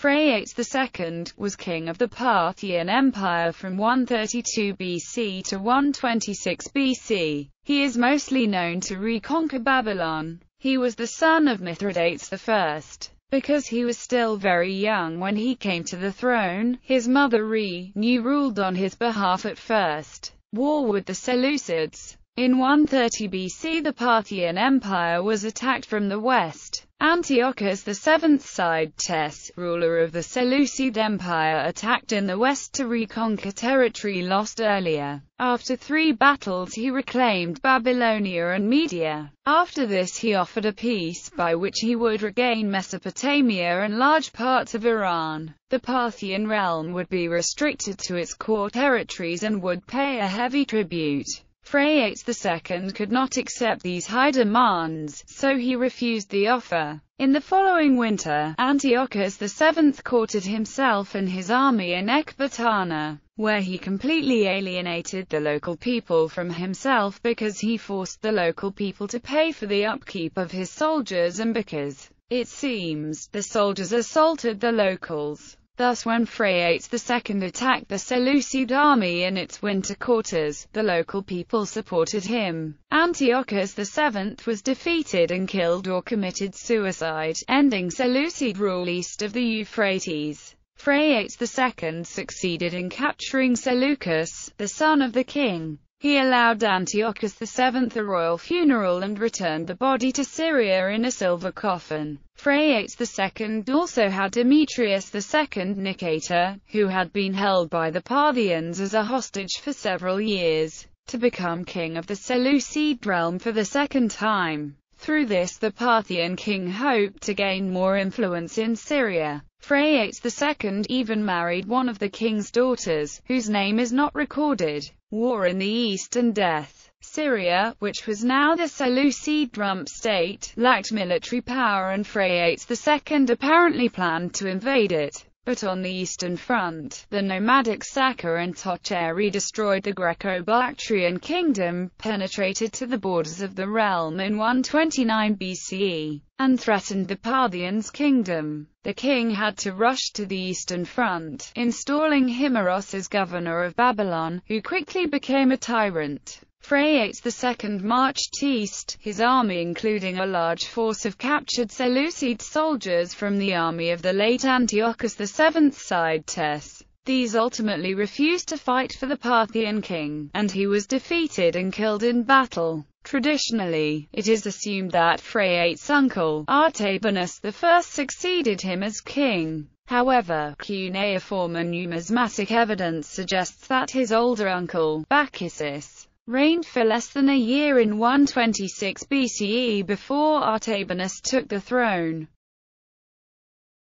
Phraates II was king of the Parthian Empire from 132 BC to 126 BC. He is mostly known to reconquer Babylon. He was the son of Mithridates I. Because he was still very young when he came to the throne, his mother Rinnu ruled on his behalf at first. War with the Seleucids In 130 BC the Parthian Empire was attacked from the west. Antiochus VII's Psammetichus, ruler of the Seleucid Empire attacked in the west to reconquer territory lost earlier. After three battles he reclaimed Babylonia and Media. After this he offered a peace by which he would regain Mesopotamia and large parts of Iran. The Parthian realm would be restricted to its core territories and would pay a heavy tribute. Phraates II could not accept these high demands, so he refused the offer. In the following winter, Antiochus VII quartered himself and his army in Ecbatana, where he completely alienated the local people from himself because he forced the local people to pay for the upkeep of his soldiers and because, it seems, the soldiers assaulted the locals. Thus when Phraates II attacked the Seleucid army in its winter quarters, the local people supported him. Antiochus VII was defeated and killed or committed suicide, ending Seleucid rule east of the Euphrates. Phraates II succeeded in capturing Seleucus, the son of the king. He allowed Antiochus VII a royal funeral and returned the body to Syria in a silver coffin. Phraates II also had Demetrius II Nicator, who had been held by the Parthians as a hostage for several years, to become king of the Seleucid realm for the second time. Through this the Parthian king hoped to gain more influence in Syria. Phraates II even married one of the king's daughters, whose name is not recorded. War in the East and death. Syria, which was now the Seleucid rump state, lacked military power and Phraates II apparently planned to invade it. But on the eastern front, the nomadic Saka and Tochari destroyed the Greco-Bactrian kingdom, penetrated to the borders of the realm in 129 BCE, and threatened the Parthians' kingdom. The king had to rush to the eastern front, installing Himeros as governor of Babylon, who quickly became a tyrant. Phraates II marched east, his army including a large force of captured Seleucid soldiers from the army of the late Antiochus VII's Psammetichus. These ultimately refused to fight for the Parthian king, and he was defeated and killed in battle. Traditionally, it is assumed that Phraates' uncle, Artabanus I succeeded him as king. However, cuneiform and numismatic evidence suggests that his older uncle, Bagasis, reigned for less than a year in 126 BCE before Artabanus took the throne.